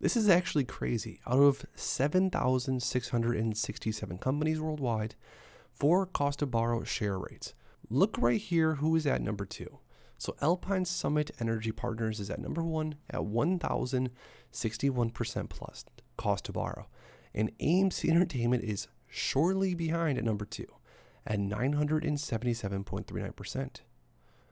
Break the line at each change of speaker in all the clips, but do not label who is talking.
This is actually crazy. Out of 7,667 companies worldwide, for cost to borrow share rates. Look right here who is at number two. So Alpine Summit Energy Partners is at number one at 1,061% plus cost to borrow. And AMC Entertainment is shortly behind at number two at 977.39%.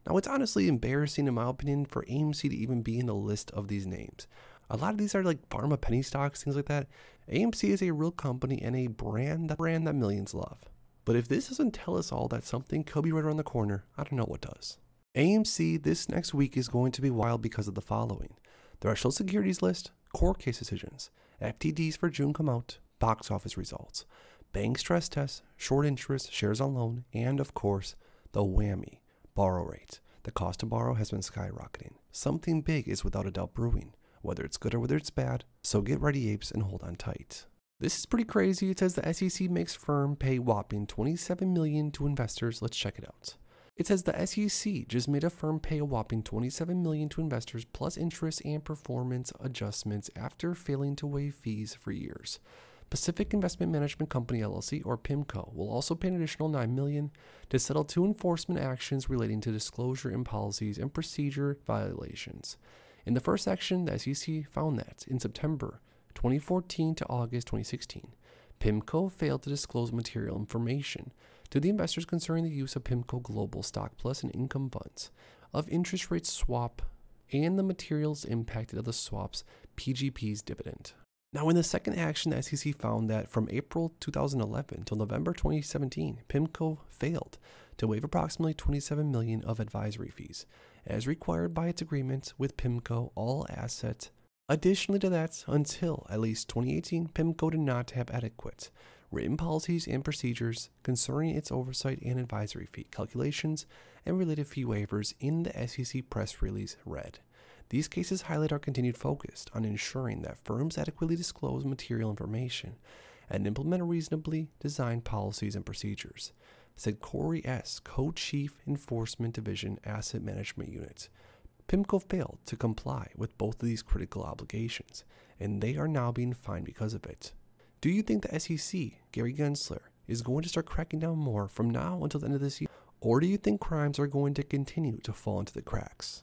Now, it's honestly embarrassing, in my opinion, for AMC to even be in the list of these names. A lot of these are like pharma penny stocks, things like that. AMC is a real company and a brand, that brand that millions love. But if this doesn't tell us all that something could be right around the corner, I don't know what does. AMC this next week is going to be wild because of the following. The Social Securities list, court case decisions, FTDs for June come out, box office results, bank stress tests, short interest, shares on loan, and of course, the whammy, borrow rate. The cost to borrow has been skyrocketing. Something big is without a doubt brewing, whether it's good or whether it's bad, so get ready apes and hold on tight. This is pretty crazy. It says the SEC makes firm pay whopping 27 million to investors. Let's check it out. It says the SEC just made a firm pay a whopping 27 million to investors plus interest and performance adjustments after failing to waive fees for years. Pacific Investment Management Company LLC or PIMCO will also pay an additional 9 million to settle two enforcement actions relating to disclosure and policies and procedure violations. In the first action, the SEC found that in September 2014 to August 2016, PIMCO failed to disclose material information to the investors concerning the use of PIMCO Global Stock Plus and Income Funds, of interest rate swap, and the materials impacted of the swap's PGP's dividend. Now, in the second action, the SEC found that from April 2011 till November 2017, PIMCO failed to waive approximately 27 million of advisory fees, as required by its agreement with PIMCO all assets Additionally to that, until at least 2018, PIMCO did not have adequate written policies and procedures concerning its oversight and advisory fee calculations and related fee waivers in the SEC press release read. These cases highlight our continued focus on ensuring that firms adequately disclose material information and implement reasonably designed policies and procedures, said Corey S., Co Chief Enforcement Division Asset Management Unit. PIMCO failed to comply with both of these critical obligations, and they are now being fined because of it. Do you think the SEC, Gary Gensler, is going to start cracking down more from now until the end of this year? Or do you think crimes are going to continue to fall into the cracks?